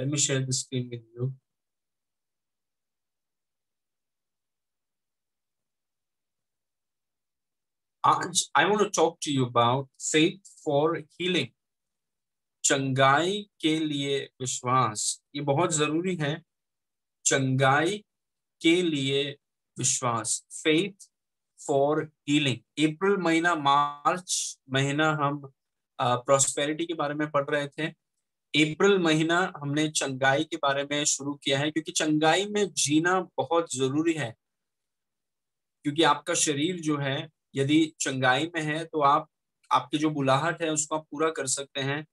Let me share the screen with you. I want to talk to you about faith for healing. चंगाई के लिए विश्वास, ये बहुत ज़रूरी है चंगाई के लिए विश्वास फेथ फॉर हीलिंग अप्रैल महीना, मार्च महीना हम प्रोस्पेरिटी के बारे में पढ़ रहे थे अप्रैल महीना हमने चंगाई के बारे में शुरू किया है, क्योंकि चंगाई में जीना बहुत ज़रूरी है। क्योंकि आपका शरीर जो है, यदि चंगाई में है तो आप, आपकी जो बुलाहट है, उसको आप पूरा कर सकते हैं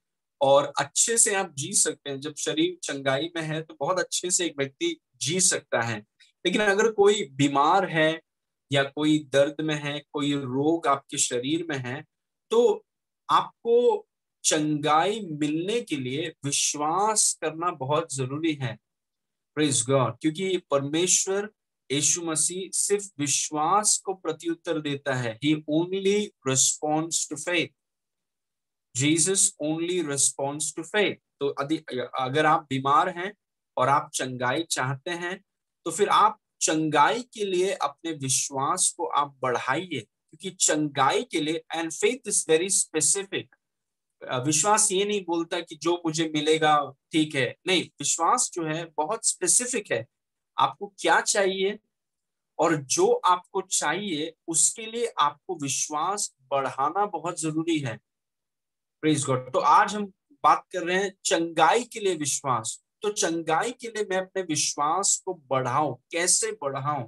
और अच्छे से आप जी सकते हैं। जब शरीर चंगाई में है तो बहुत अच्छे से एक व्यक्ति जी सकता है। लेकिन अगर कोई बीमार है या कोई दर्द में है, कोई रोग आपके शरीर में है तो आपको चंगाई मिलने के लिए विश्वास करना बहुत ज़रूरी है। प्रेज गॉड क्योंकि परमेश्वर यीशु मसीह सिर्फ़ विश्वास को प्रत्युत्तर देता है। He only response to faith Jesus only response to faith तो अगर आप बीमार हैं और आप चंगाई चाहते हैं तो फिर आप चंगाई के लिए अपने विश्वास को आप बढ़ाइए। क्योंकि चंगाई के लिए and faith is very specific विश्वास ये नहीं बोलता कि जो मुझे मिलेगा, ठीक है। नहीं, विश्वास जो है बहुत स्पेसिफिक है। आपको क्या चाहिए और जो आपको चाहिए, उसके लिए आपको विश्वास बढ़ाना बहुत ज़रूरी है। प्रेज गॉड तो आज हम बात कर रहे हैं चंगाई के लिए विश्वास। तो चंगाई के लिए मैं अपने विश्वास को बढ़ाऊं, कैसे बढ़ाऊं?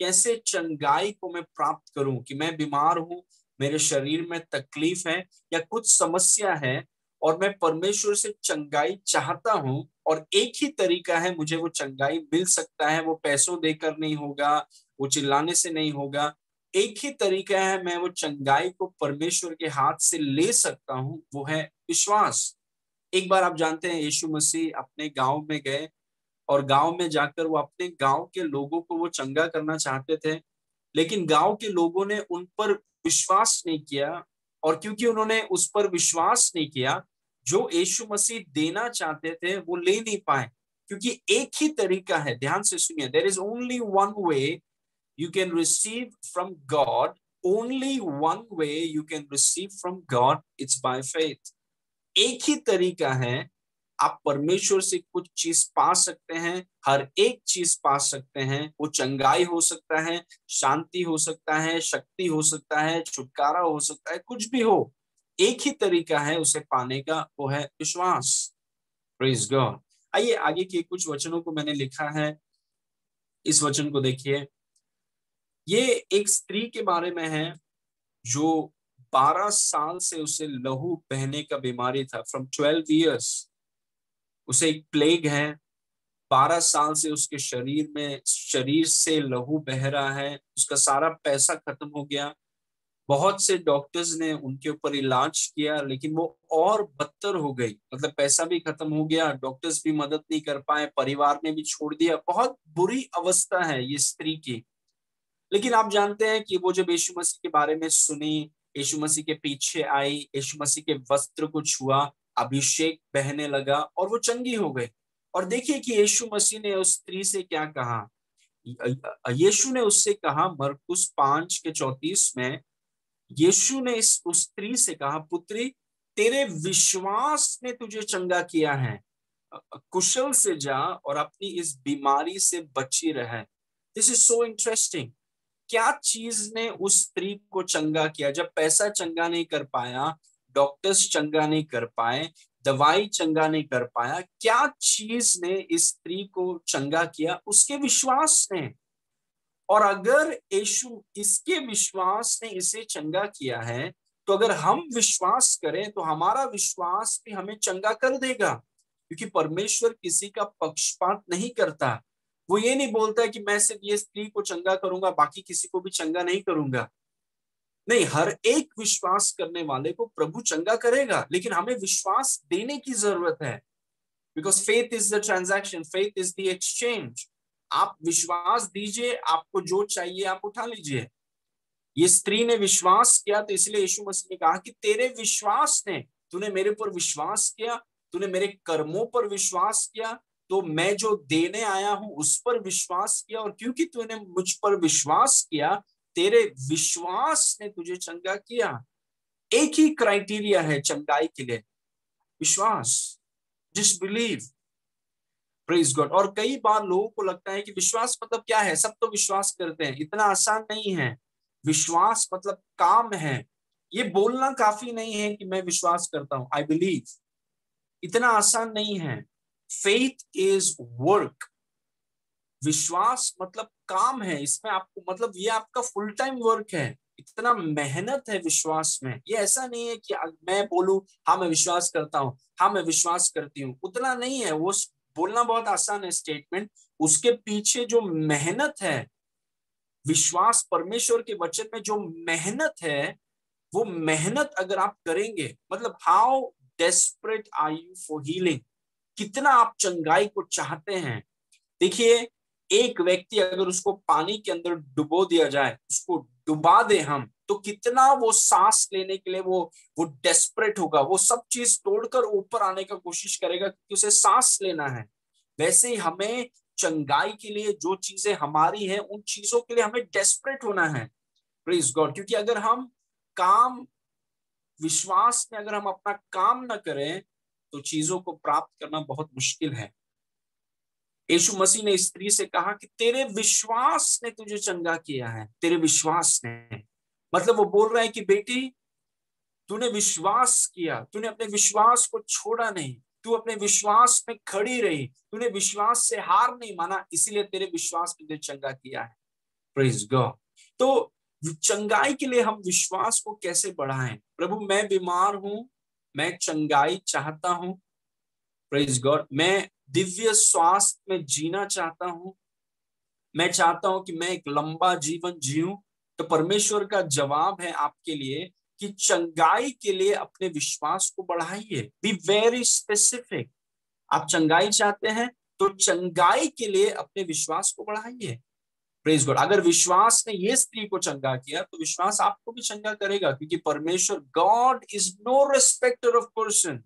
कैसे चंगाई को मैं प्राप्त करूँ कि मैं बीमार हूँ मेरे शरीर में तकलीफ़ है या कुछ समस्या है और मैं परमेश्वर से चंगाई चाहता हूँ और एक ही तरीका है, मुझे वो चंगाई मिल सकता है, वो पैसों देकर नहीं होगा, वो चिल्लाने से नहीं होगा। एक ही तरीका है, मैं वो चंगाई को परमेश्वर के हाथ से ले सकता हूँ, वो है विश्वास। एक बार आप जानते हैं, यीशु मसीह अपने गाँव में गए और गाँव में जाकर वो अपने गाँव के लोगों को वो चंगा करना चाहते थे। लेकिन गाँव के लोगों ने उन पर विश्वास नहीं किया और क्योंकि उन्होंने उस पर विश्वास नहीं किया, जो यीशु मसीह देना चाहते थे, वो ले नहीं पाए। क्योंकि एक ही तरीका है, ध्यान से सुनिए there is only one way you can receive from God only one way you can receive from God it's by faith एक ही तरीका है आप परमेश्वर से कुछ चीज़ पा सकते हैं, हर एक चीज़ पा सकते हैं। वो चंगाई हो सकता है, शांति हो सकता है, शक्ति हो सकता है, छुटकारा हो सकता है, कुछ भी हो, एक ही तरीका है उसे पाने का, वो है विश्वास। प्रेज गॉड आइए आगे के कुछ वचनों को मैंने लिखा है। इस वचन को देखिए। ये एक स्त्री के बारे में है जो 12 साल से उसे लहू बहने का बीमारी था फ्रॉम 12 इयर्स उसे एक प्लेग है। 12 साल से उसके शरीर में, शरीर से लहू बह रहा है। उसका सारा पैसा खत्म हो गया। बहुत से डॉक्टर्स ने उनके ऊपर इलाज किया, लेकिन वो और बदतर हो गई। मतलब पैसा भी खत्म हो गया डॉक्टर्स भी मदद नहीं कर पाए, परिवार ने भी छोड़ दिया। बहुत बुरी अवस्था है ये स्त्री की। लेकिन आप जानते हैं कि वो जब यीशु मसीह के बारे में सुनी, यीशु मसीह के पीछे आई, यीशु मसीह के वस्त्र को छुआ अभिषेक बहने लगा और वो चंगी हो गई और देखिए कि यीशु मसीह ने उस स्त्री से क्या कहा। यीशु ने उससे कहा, मरकुस पाँच के चौतीस में, यीशु ने इस, उस स्त्री से कहा, पुत्री, तेरे विश्वास ने तुझे चंगा किया है। कुशल से जा और अपनी इस बीमारी से बची रहे। दिस इज़ सो इंटरेस्टिंग क्या चीज़ ने उस स्त्री को चंगा किया? जब पैसा चंगा नहीं कर पाया डॉक्टर्स चंगा नहीं कर पाए, दवाई चंगा नहीं कर पाया, क्या चीज़ ने इस स्त्री को चंगा किया? उसके विश्वास ने। और अगर यीशु इसके विश्वास ने इसे चंगा किया है तो अगर हम विश्वास करें तो हमारा विश्वास भी हमें चंगा कर देगा। क्योंकि परमेश्वर किसी का पक्षपात नहीं करता। वो ये नहीं बोलता है कि मैं सिर्फ़ ये स्त्री को चंगा करूँगा, बाकी किसी को भी चंगा नहीं करूँगा। नहीं, हर एक विश्वास करने वाले को प्रभु चंगा करेगा, लेकिन हमें विश्वास देने की ज़रूरत है। Because faith is the transaction faith is the exchange आप विश्वास दीजिए, आपको जो चाहिए आप उठा लीजिए। ये स्त्री ने विश्वास किया तो इसलिए यीशु मसीह ने कहा कि तेरे विश्वास ने, तूने मेरे पर विश्वास किया, तूने मेरे कर्मों पर विश्वास किया तो मैं जो देने आया हूँ, उस पर विश्वास किया, और क्योंकि तूने मुझ पर विश्वास किया तेरे विश्वास ने तुझे चंगा किया। एक ही क्राइटेरिया है चंगाई के लिए, विश्वास जिस बिलीव प्रेज गॉड और कई बार लोगों को लगता है कि विश्वास मतलब क्या है? सब तो विश्वास करते हैं, इतना आसान नहीं है। विश्वास मतलब काम है। ये बोलना काफ़ी नहीं है कि मैं विश्वास करता हूँ। आई बिलीव इतना आसान नहीं है। फेथ इज़ वर्क विश्वास मतलब काम है, इसमें आपको मतलब ये आपका फुल टाइम वर्क है। इतना मेहनत है विश्वास में। ये ऐसा नहीं है कि मैं बोलू हाँ मैं विश्वास करता हूँ हाँ मैं विश्वास करती हूँ। उतना नहीं है, वो बोलना बहुत आसान है स्टेटमेंट उसके पीछे जो मेहनत है, विश्वास परमेश्वर के वचन में जो मेहनत है, वो मेहनत अगर आप करेंगे मतलब how desperate are you for healing कितना आप चंगाई को चाहते हैं? देखिए एक व्यक्ति अगर उसको पानी के अंदर डुबो दिया जाए, उसको डुबा दे हम तो कितना वो सांस लेने के लिए वो वो डेस्परेट होगा। वो सब चीज़ तोड़कर ऊपर आने का कोशिश करेगा क्योंकि उसे सांस लेना है। वैसे ही हमें चंगाई के लिए जो चीज़ें हमारी हैं, उन चीज़ों के लिए हमें डेस्परेट होना है। प्लीज़ गॉड क्योंकि अगर हम काम, विश्वास में अगर हम अपना काम न करें तो चीज़ों को प्राप्त करना बहुत मुश्किल है। यीशु मसीह ने स्त्री से कहा कि तेरे विश्वास ने तुझे चंगा किया है, तेरे विश्वास ने। मतलब वो बोल रहा है कि बेटी, तूने विश्वास किया, तूने अपने विश्वास को छोड़ा नहीं, तू अपने विश्वास में खड़ी रही, तूने विश्वास से हार नहीं माना, इसीलिए तेरे विश्वास ने तुझे चंगा किया है। तो चंगाई के लिए हम विश्वास को कैसे बढ़ाएँ? प्रभु, मैं बीमार हूँ, मैं चंगाई चाहता हूँ। प्रेज गॉड मैं दिव्य स्वास्थ्य में जीना चाहता हूँ। मैं चाहता हूँ कि मैं एक लंबा जीवन जीऊं। तो परमेश्वर का जवाब है आपके लिए कि चंगाई के लिए अपने विश्वास को बढ़ाइए। बी वेरी स्पेसिफिक आप चंगाई चाहते हैं तो चंगाई के लिए अपने विश्वास को बढ़ाइए। प्रेज गॉड अगर विश्वास ने ये स्त्री को चंगा किया तो विश्वास आपको भी चंगा करेगा, क्योंकि परमेश्वर God is no respecter of person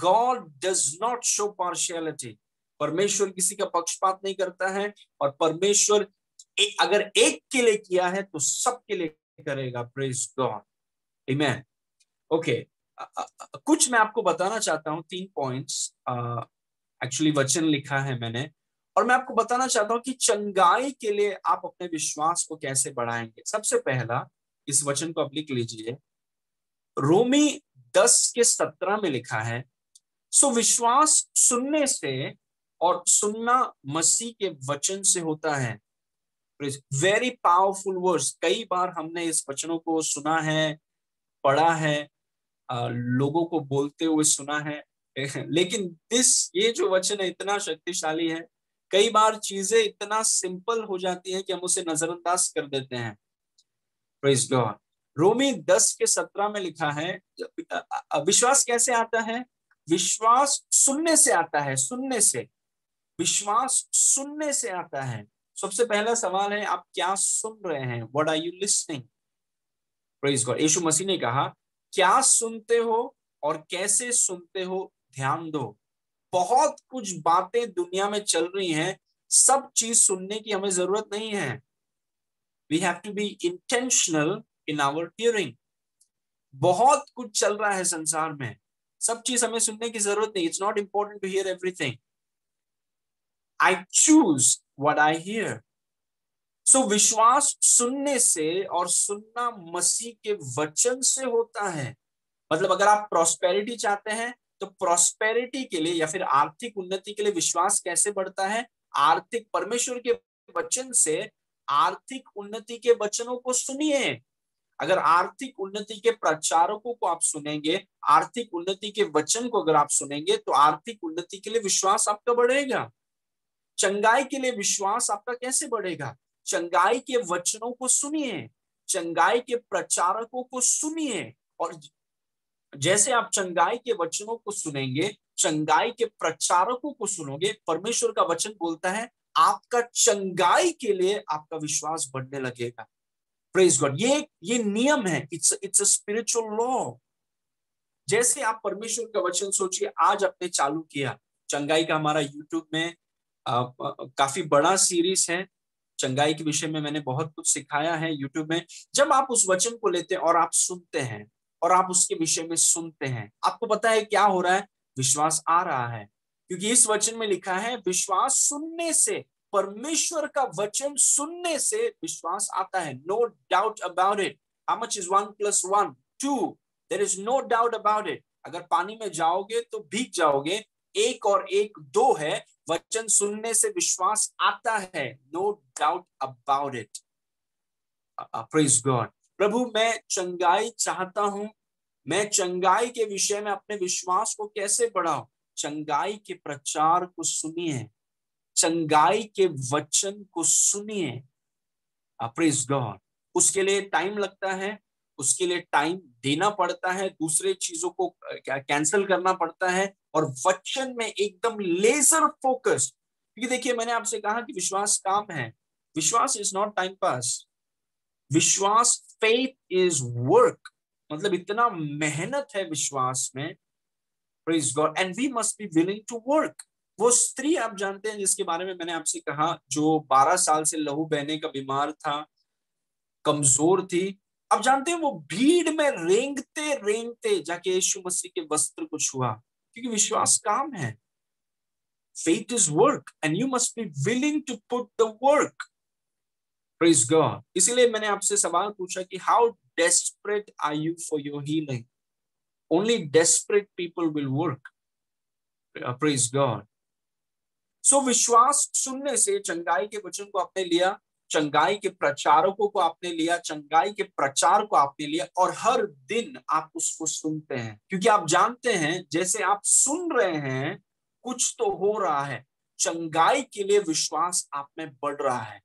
God does not show partiality परमेश्वर किसी का पक्षपात नहीं करता है और परमेश्वर ए, अगर एक के लिए किया है तो सबके लिए करेगा। Praise God Amen. ओके कुछ मैं आपको बताना चाहता हूँ तीन पॉइंट्स एक्चुअली वचन लिखा है मैंने। और मैं आपको बताना चाहता हूँ कि चंगाई के लिए आप अपने विश्वास को कैसे बढ़ाएँगे। सबसे पहला इस वचन को आप लिख लीजिए। रोमी दस के सत्रह में लिखा है सो विश्वास सुनने से और सुनना मसीह के वचन से होता है। वेरी पावरफुल वर्ड्स कई बार हमने इस वचनों को सुना है, पढ़ा है लोगों को बोलते हुए सुना है। लेकिन दिस ये जो वचन है, इतना शक्तिशाली है। कई बार चीज़ें इतना सिंपल हो जाती हैं कि हम उसे नजरअंदाज कर देते हैं। रोमी दस के सत्रह में लिखा है विश्वास कैसे आता है? विश्वास सुनने से आता है, सुनने से। विश्वास सुनने से आता है। सबसे पहला सवाल है, आप क्या सुन रहे हैं? What are you listening praise God Yeshu Masih ने कहा, क्या सुनते हो और कैसे सुनते हो? ध्यान दो। बहुत कुछ बातें दुनिया में चल रही हैं, सब चीज़ सुनने की हमें ज़रूरत नहीं है। We have to be intentional in our hearing बहुत कुछ चल रहा है संसार में। सब चीज़ हमें सुनने की ज़रूरत नहीं। It's not important to hear everything I choose what I hear so विश्वास सुनने से और सुनना मसीह के वचन से होता है। मतलब अगर आप प्रॉस्पेरिटी चाहते हैं तो प्रॉस्पेरिटी के लिए या फिर आर्थिक उन्नति के लिए विश्वास कैसे बढ़ता है? आर्थिक परमेश्वर के वचन से आर्थिक उन्नति के वचनों को सुनिए। अगर आर्थिक उन्नति के प्रचारकों को आप सुनेंगे, आर्थिक उन्नति के वचन को अगर आप सुनेंगे तो आर्थिक उन्नति के लिए विश्वास आपका बढ़ेगा। चंगाई के लिए विश्वास आपका कैसे बढ़ेगा? चंगाई के वचनों को सुनिए, चंगाई के प्रचारकों को सुनिए। और जैसे आप चंगाई के वचनों को सुनेंगे, चंगाई के प्रचारकों को सुनोगे, परमेश्वर का वचन बोलता है, आपका चंगाई के लिए आपका विश्वास बढ़ने लगेगा। प्रेज गॉड ये ये नियम है. It's it's a spiritual law जैसे आप परमेश्वर का वचन सोचिए आज आपने चालू किया. चंगाई का हमारा यूट्यूब में आ, आ, काफ़ी बड़ा सीरीज़ है. चंगाई के विषय में मैंने बहुत कुछ सिखाया है यूट्यूब में. जब आप उस वचन को लेते हैं और आप सुनते हैं और आप उसके विषय में सुनते हैं आपको पता है क्या हो रहा है? विश्वास आ रहा है. क्योंकि इस वचन में लिखा है विश्वास सुनने से परमेश्वर का वचन सुनने से विश्वास आता है। No doubt about it how much is one plus one two there is no doubt about it अगर पानी में जाओगे तो भीग जाओगे। एक और एक दो है। वचन सुनने से विश्वास आता है। No doubt about it praise God प्रभु, मैं चंगाई चाहता हूँ। मैं चंगाई के विषय में अपने विश्वास को कैसे बढ़ाऊं? चंगाई के प्रचार को सुनिए। चंगाई के वचन को सुनिए। प्रेज गॉड उसके लिए टाइम लगता है, उसके लिए टाइम देना पड़ता है, दूसरे चीज़ों को कैंसिल करना पड़ता है और वचन में एकदम लेजर फोकस क्योंकि देखिए, मैंने आपसे कहा कि विश्वास काम है। विश्वास इज़ नॉट टाइम पास विश्वास फेथ इज़ वर्क मतलब इतना मेहनत है विश्वास में। God and we must be willing to work वो स्त्री आप जानते हैं जिसके बारे में मैंने आपसे कहा, जो 12 साल से लहू बहने का बीमार था, कमज़ोर थी। आप जानते हैं वो भीड़ में रेंगते रेंगते जाके यीशु मसीह के वस्त्र को छुआ, क्योंकि विश्वास काम है। Faith is work and you must be willing to put the work इसीलिए मैंने आपसे सवाल पूछा कि how desperate are you for your healing only desperate people will work praise God so, विश्वास सुनने से चंगाई के वचन को आपने लिया, चंगाई के प्रचारकों को आपने लिया, चंगाई के प्रचार को आपने लिया और हर दिन आप उसको सुनते हैं। क्योंकि आप जानते हैं, जैसे आप सुन रहे हैं, कुछ तो हो रहा है। चंगाई के लिए विश्वास आप में बढ़ रहा है।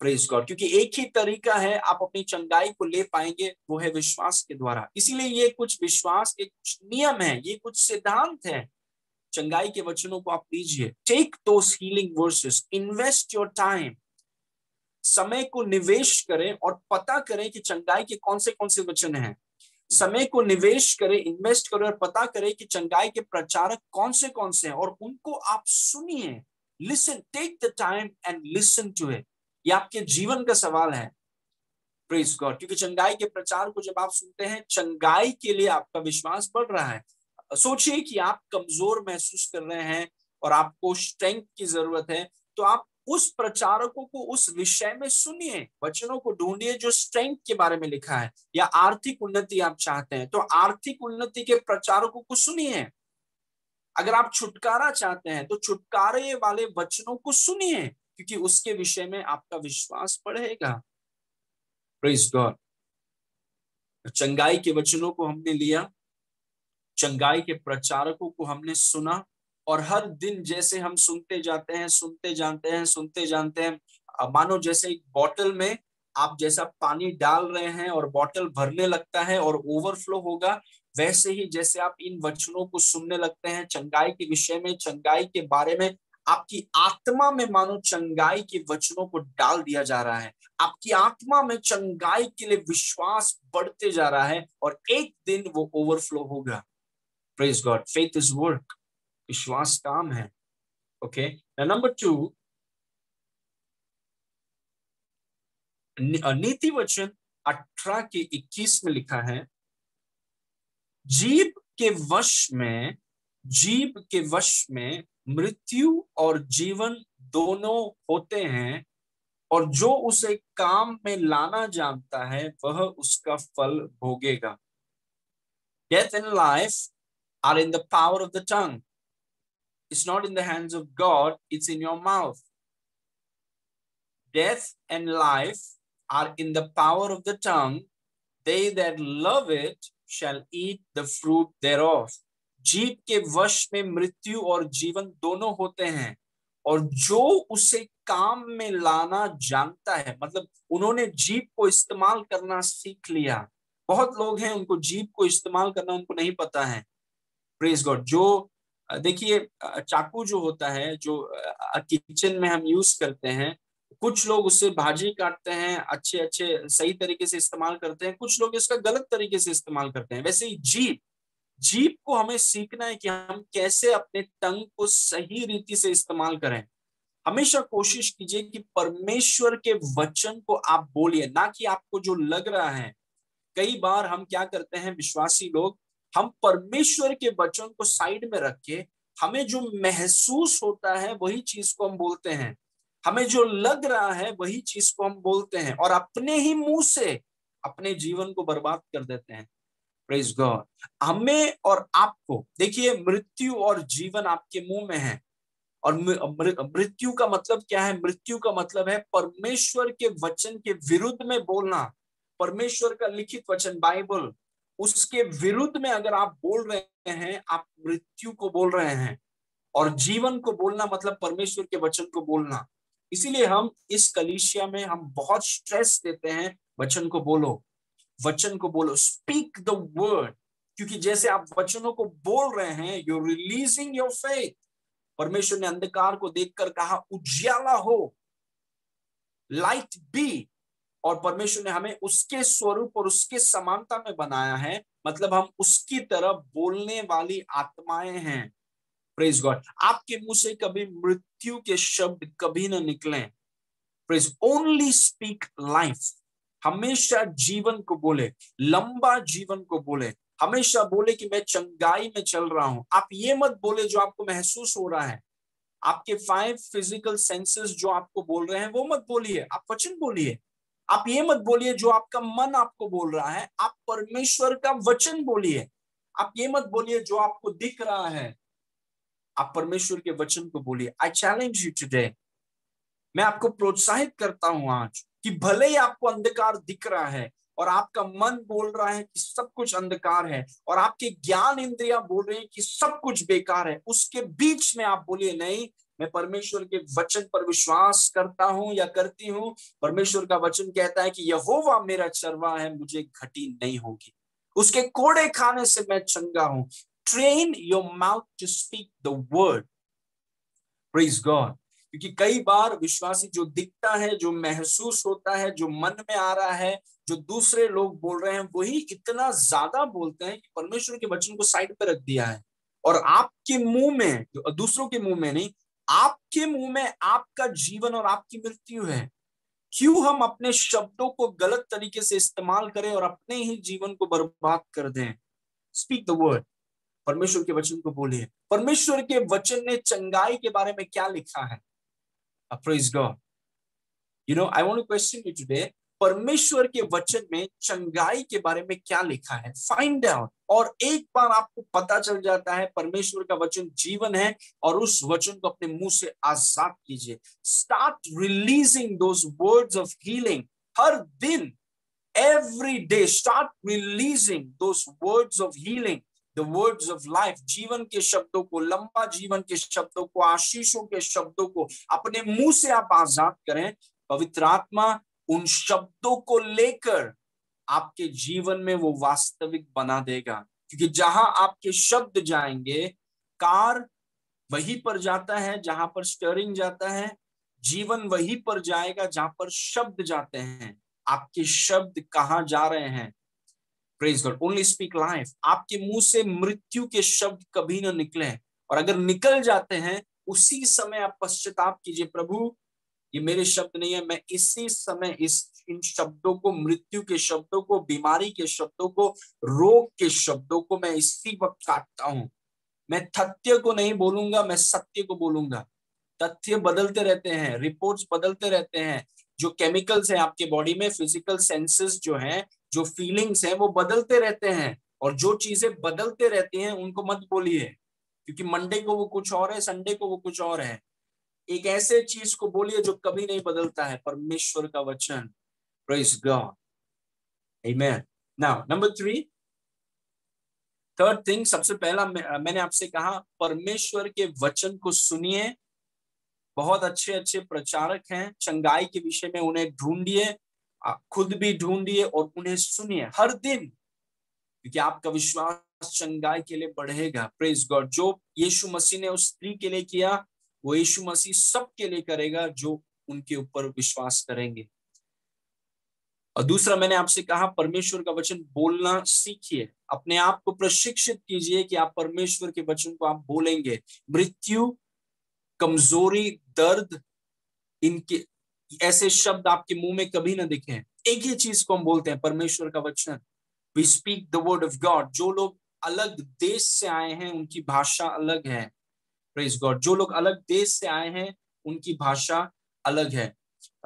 प्रेस गॉड क्योंकि एक ही तरीका है, आप अपनी चंगाई को ले पाएँगे, वो है विश्वास के द्वारा। इसीलिए ये कुछ विश्वास के कुछ नियम है, ये कुछ सिद्धांत है चंगाई के वचनों को आप लीजिए take those healing verses invest your time समय को निवेश करें और पता करें कि चंगाई के कौन से कौन से वचन हैं। समय को निवेश करें इन्वेस्ट करें और पता करें कि चंगाई के प्रचारक कौन से कौन से हैं और उनको आप सुनिए। Listen take the time and listen to it ये आपके जीवन का सवाल है। प्रेस गॉड क्योंकि चंगाई के प्रचार को जब आप सुनते हैं, चंगाई के लिए आपका विश्वास बढ़ रहा है। सोचिए कि आप कमज़ोर महसूस कर रहे हैं और आपको स्ट्रेंथ की ज़रूरत है तो आप उस प्रचारकों को उस विषय में सुनिए, वचनों को ढूंढिए जो स्ट्रेंथ के बारे में लिखा है या आर्थिक उन्नति आप चाहते हैं। तो आर्थिक उन्नति के प्रचारकों को सुनिए। अगर आप छुटकारा चाहते हैं तो छुटकारे वाले वचनों को सुनिए, क्योंकि उसके विषय में आपका विश्वास बढ़ेगा। गॉड चंगाई के वचनों को हमने लिया। चंगाई के प्रचारकों को हमने सुना और हर दिन जैसे हम सुनते जाते हैं, सुनते जानते हैं, सुनते जानते हैं मानो जैसे एक बॉटल में आप जैसा पानी डाल रहे हैं और बॉटल भरने लगता है और ओवरफ्लो होगा, वैसे ही जैसे आप इन वचनों को सुनने लगते हैं, चंगाई के विषय में, चंगाई के बारे में, आपकी आत्मा में मानो चंगाई के वचनों को डाल दिया जा रहा है। आपकी आत्मा में चंगाई के लिए विश्वास बढ़ते जा रहा है और एक दिन वो ओवरफ्लो होगा। Praise God faith is work विश्वास काम है ओके नंबर टू नीति वचन अठारह के इक्कीस में लिखा है जीव के वश में जीव के वश में मृत्यु और जीवन दोनों होते हैं और जो उसे काम में लाना जानता है वह उसका फल भोगेगा death and life are in the power of the tongue It's not in the hands of God, it's in your mouth. Death and life are in the power of the tongue. They that love it shall eat the fruit thereof. जीव के वश में मृत्यु और जीवन दोनों होते हैं और जो उसे काम में लाना जानता है मतलब उन्होंने जीव को इस्तेमाल करना सीख लिया बहुत लोग हैं उनको जीव को इस्तेमाल करना उनको नहीं पता है प्रेज गॉड जो, देखिए, चाकू जो होता है, जो किचन में हम यूज़ करते हैं, कुछ लोग उससे भाजी काटते हैं अच्छे अच्छे सही तरीके से इस्तेमाल करते हैं, कुछ लोग इसका गलत तरीके से इस्तेमाल करते हैं। वैसे ही जीप जीप को हमें सीखना है कि हम कैसे अपने टंग को सही रीति से इस्तेमाल करें। हमेशा कोशिश कीजिए कि परमेश्वर के वचन को आप बोलिए, ना कि आपको जो लग रहा है। कई बार हम क्या करते हैं, विश्वासी लोग हम परमेश्वर के वचन को साइड में रख के हमें जो महसूस होता है वही चीज़ को हम बोलते हैं। हमें जो लग रहा है वही चीज़ को हम बोलते हैं और अपने ही मुँह से अपने जीवन को बर्बाद कर देते हैं। प्रेज गॉड हमें और आपको, देखिए, मृत्यु और जीवन आपके मुँह में है। और मृत्यु का मतलब क्या है? मृत्यु का मतलब है परमेश्वर के वचन के विरुद्ध में बोलना। परमेश्वर का लिखित वचन बाइबल उसके विरुद्ध में अगर आप बोल रहे हैं, आप मृत्यु को बोल रहे हैं और जीवन को बोलना मतलब परमेश्वर के वचन को बोलना, इसीलिए हम इस कलिशिया में हम बहुत स्ट्रेस देते हैं, वचन को बोलो, वचन को बोलो स्पीक द वर्ड क्योंकि जैसे आप वचनों को बोल रहे हैं यू रिलीजिंग योर फेथ परमेश्वर ने अंधकार को देखकर कहा, उज्याला हो लाइट बी और परमेश्वर ने हमें उसके स्वरूप और उसके समानता में बनाया है। मतलब हम उसकी तरफ़ बोलने वाली आत्माएँ हैं। प्रेज गॉड आपके मुँह से कभी मृत्यु के शब्द कभी ना निकले। प्रेज ओनली स्पीक लाइफ हमेशा जीवन को बोले, लंबा जीवन को बोले। हमेशा बोले कि मैं चंगाई में चल रहा हूँ। आप ये मत बोले जो आपको महसूस हो रहा है। आपके फाइव फ़िज़िकल सेंसेस जो आपको बोल रहे हैं, वो मत बोलिए। आप वचन बोलिए। आप ये मत बोलिए जो आपका मन आपको बोल रहा है, आप परमेश्वर का वचन बोलिए। आप ये मत बोलिए जो आपको दिख रहा है, आप परमेश्वर के वचन को बोलिए। आई चैलेंज यू टुडे मैं आपको प्रोत्साहित करता हूँ आज कि भले ही आपको अंधकार दिख रहा है और आपका मन बोल रहा है कि सब कुछ अंधकार है और आपके ज्ञान इंद्रिया बोल रहे हैं कि सब कुछ बेकार है, उसके बीच में आप बोलिए, नहीं मैं परमेश्वर के वचन पर विश्वास करता हूँ या करती हूँ? परमेश्वर का वचन कहता है कि यहोवा मेरा चरवा है, मुझे घटी नहीं होगी। उसके कोड़े खाने से मैं चंगा हूँ। Train your mouth to speak the word please God क्योंकि कई बार विश्वासी जो दिखता है, जो महसूस होता है, जो मन में आ रहा है, जो दूसरे लोग बोल रहे हैं, वही इतना ज़्यादा बोलते हैं कि परमेश्वर के वचन को साइड पर रख दिया है। और आपके मुँह में दूसरों के मुँह में नहीं आपके मुँह में आपका जीवन और आपकी मृत्यु है। क्यों हम अपने शब्दों को गलत तरीके से इस्तेमाल करें और अपने ही जीवन को बर्बाद कर दें? स्पीक द वर्ड परमेश्वर के वचन को बोलिए। परमेश्वर के वचन ने चंगाई के बारे में क्या लिखा है? God. You know, I want to question you today. परमेश्वर के वचन में चंगाई के बारे में क्या लिखा है? फाइंड आउट और एक बार आपको पता चल जाता है, परमेश्वर का वचन जीवन है और उस वचन को अपने मुँह से आज़ाद कीजिए। Start releasing those words of healing हर दिन every day start releasing those words of healing. The words of life जीवन के शब्दों को, लंबा जीवन के शब्दों को, आशीषों के शब्दों को अपने मुँह से आप आज़ाद करें। पवित्र आत्मा उन शब्दों को लेकर आपके जीवन में वो वास्तविक बना देगा। क्योंकि जहाँ आपके शब्द जाएँगे, कार वहीं पर जाता है, जहाँ पर स्टरिंग जाता है, जीवन वहीं पर जाएगा, जहाँ पर शब्द जाते हैं। आपके शब्द कहाँ जा रहे हैं? Praise God only speak life आपके मुँह से मृत्यु के शब्द कभी ना निकले। और अगर निकल जाते हैं, उसी समय आप पश्चाताप कीजिए, प्रभु ये मेरे शब्द नहीं है, मैं इसी समय इस, इन शब्दों को, मृत्यु के शब्दों को, बीमारी के शब्दों को, रोग के शब्दों को मैं इसी वक्त काटता हूँ। मैं तथ्य को नहीं बोलूँगा, मैं सत्य को बोलूँगा। तथ्य बदलते रहते हैं, रिपोर्ट्स बदलते रहते हैं। जो केमिकल्स हैं आपके बॉडी में, फ़िज़िकल सेंसेस जो हैं, जो फीलिंग्स हैं, वो बदलते रहते हैं। और जो चीज़ें बदलते रहती हैं, उनको मत बोलिए, क्योंकि मंडे को वो कुछ और है, संडे को वो कुछ और है। एक ऐसे चीज़ को बोलिए जो कभी नहीं बदलता है, परमेश्वर का वचन। Praise God amen now number three third thing सबसे पहला मैंने आपसे कहा, परमेश्वर के वचन को सुनिए। बहुत अच्छे अच्छे प्रचारक हैं। चंगाई के विषय में उन्हें ढूंढिए खुद भी ढूंढिए और उन्हें सुनिए। हर दिन, क्योंकि आपका विश्वास चंगाई के लिए बढ़ेगा। प्रेज गॉड जो यीशु मसीह ने उस स्त्री के लिए किया वो यीशु मसीह सबके लिए करेगा जो उनके ऊपर विश्वास करेंगे। और दूसरा मैंने आपसे कहा, परमेश्वर का वचन बोलना सीखिए। अपने आप को प्रशिक्षित कीजिए कि आप परमेश्वर के वचन को आप बोलेंगे। मृत्यु, कमज़ोरी, दर्द, इनके, ऐसे शब्द आपके मुँह में कभी ना दिखे। एक ही चीज़ को हम बोलते हैं, परमेश्वर का वचन। We speak the word of God जो लोग अलग देश से आए हैं, उनकी भाषा अलग है। प्रेज गॉड जो लोग अलग देश से आए हैं, उनकी भाषा अलग है।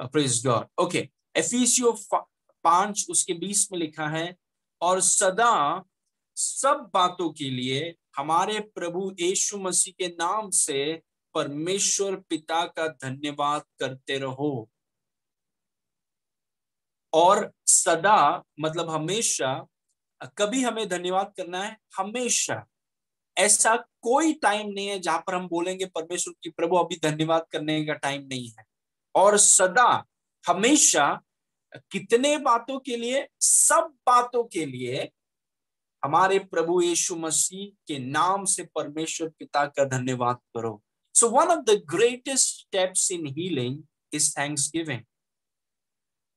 प्रेज गॉड ओके एफिसियो पाँच उसके बीस में लिखा है, और सदा सब बातों के लिए हमारे प्रभु यीशु मसीह के नाम से परमेश्वर पिता का धन्यवाद करते रहो। और सदा मतलब हमेशा, कभी हमें धन्यवाद करना है? हमेशा। ऐसा कोई टाइम नहीं है जहाँ पर हम बोलेंगे परमेश्वर की प्रभु, अभी धन्यवाद करने का टाइम नहीं है। और सदा, हमेशा, कितने बातों के लिए, सब बातों के लिए, हमारे प्रभु यीशु मसीह के नाम से परमेश्वर पिता का धन्यवाद करो। So one of the greatest steps in healing is thanksgiving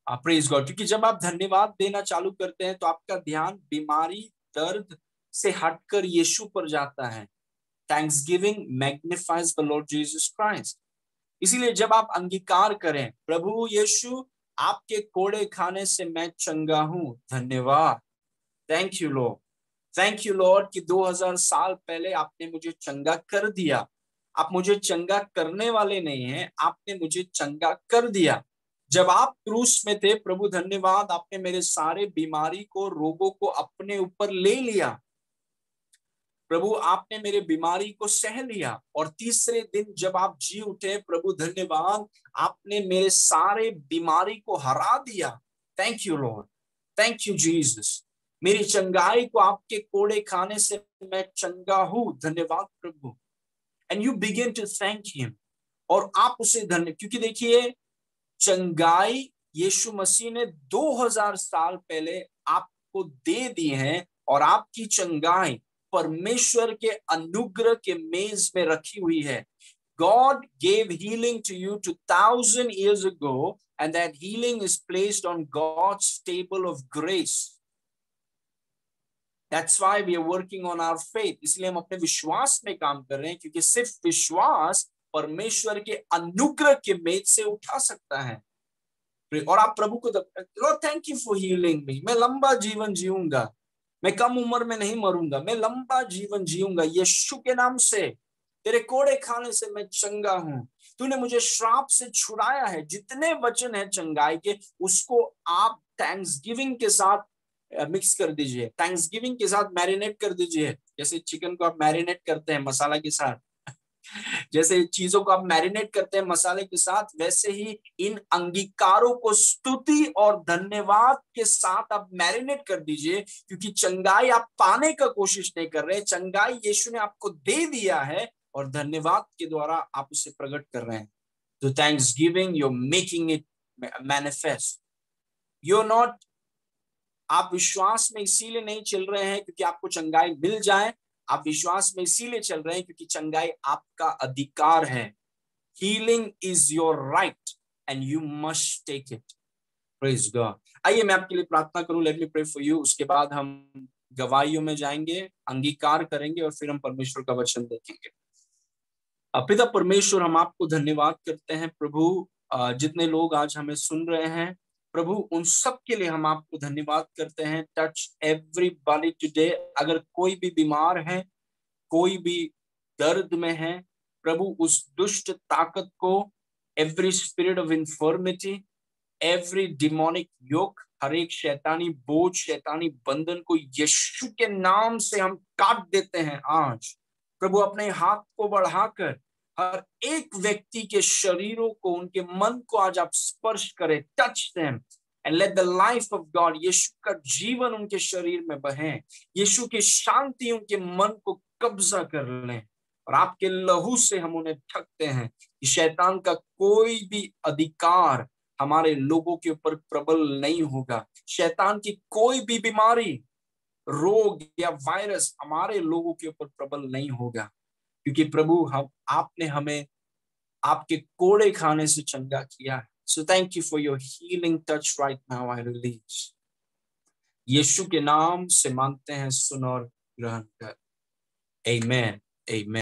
praise God क्योंकि जब आप धन्यवाद देना चालू करते हैं तो आपका ध्यान, बीमारी, दर्द से हटकर यीशु पर जाता है। Thanksgiving magnifies the Lord Jesus Christ इसीलिए जब आप अंगीकार करें, प्रभु यीशु आपके कोड़े खाने से मैं चंगा हूँ। धन्यवाद। Thank you Lord thank you Lord कि 2000 साल पहले आपने मुझे चंगा कर दिया। आप मुझे चंगा करने वाले नहीं हैं, आपने मुझे चंगा कर दिया। जब आप क्रूस में थे, प्रभु धन्यवाद, आपने मेरे सारे बीमारी को, रोगों को अपने ऊपर ले लिया। प्रभु, आपने मेरे बीमारी को सह लिया और तीसरे दिन जब आप जी उठे, प्रभु धन्यवाद, आपने मेरे सारे बीमारी को हरा दिया। Thank you Lord thank you Jesus मेरी चंगाई को आपके कोड़े खाने से मैं चंगा हूँ। धन्यवाद, प्रभु। And you begin to thank him और आप उसे धन्य, क्योंकि देखिए, चंगाई यीशु मसीह ने 2000 साल पहले आपको दे दी है और आपकी चंगाई परमेश्वर के अनुग्रह के मेज में रखी हुई है God gave healing to you 2000 years. That's why we are working on our faith. इसलिए हम अपने विश्वास में काम कर रहे हैं, क्योंकि सिर्फ़ विश्वास परमेश्वर के अनुग्रह के मेज से उठा सकता है और आप प्रभु को thank you for healing me मैं लंबा जीवन जीऊँगा मैं कम उम्र में नहीं मरूँगा, मैं लंबा जीवन जीऊँगा यीशु के नाम से। तेरे कोड़े खाने से मैं चंगा हूँ। तूने मुझे श्राप से छुड़ाया है, जितने वचन है चंगाई के, उसको आप थैंक्स गिविंग के साथ मिक्स कर दीजिए। थैंक्स गिविंग के साथ मैरिनेट कर दीजिए। जैसे चिकन को आप मैरिनेट करते हैं मसाला के साथ। जैसे चीज़ों को आप मैरिनेट करते हैं मसाले के साथ, वैसे ही इन अंगीकारों को स्तुति और धन्यवाद के साथ आप मैरिनेट कर दीजिए, क्योंकि चंगाई आप पाने का कोशिश नहीं कर रहे चंगाई यीशु ने आपको दे दिया है और धन्यवाद के द्वारा आप उसे प्रकट कर रहे हैं। तो thanksgiving you making it manifest you not आप विश्वास में इसीलिए नहीं चल रहे हैं क्योंकि आपको चंगाई मिल जाए आप विश्वास में इसीलिए चल रहे हैं क्योंकि चंगाई आपका अधिकार है। Healing is your right and you must take it praise God आइए मैं आपके लिए प्रार्थना करूँ let me pray for you उसके बाद हम गवाहियों में जाएँगे, अंगीकार करेंगे और फिर हम परमेश्वर का वचन देखेंगे। पिता परमेश्वर, हम आपको धन्यवाद करते हैं प्रभु। जितने लोग आज हमें सुन रहे हैं प्रभु, उन सब के लिए हम आपको धन्यवाद करते हैं। टच एवरीबॉडी टुडे अगर कोई भी बीमार है, कोई भी दर्द में है, प्रभु, उस दुष्ट ताकत को every spirit of infirmity every demonic yoke हर एक शैतानी बोझ, शैतानी बंधन को यीशु के नाम से हम काट देते हैं आज। प्रभु, अपने हाथ को बढ़ाकर हर एक व्यक्ति के शरीरों को, उनके मन को आज आप स्पर्श करें touch them and let the life of God Yeshu का जीवन उनके शरीर में बहे। यीशु की शांति उनके मन को कब्जा कर लें, और आपके लहू से हम उन्हें थकते हैं कि शैतान का कोई भी अधिकार हमारे लोगों के ऊपर प्रबल नहीं होगा। शैतान की कोई भी बीमारी, रोग या वायरस हमारे लोगों के ऊपर प्रबल नहीं होगा। क्योंकि प्रभु, हम, आपने हमें आपके कोड़े खाने से चंगा किया है। So thank you for your healing touch right now I release Yeshu के नाम से मांगते हैं सुन और ग्रहण कर। Amen amen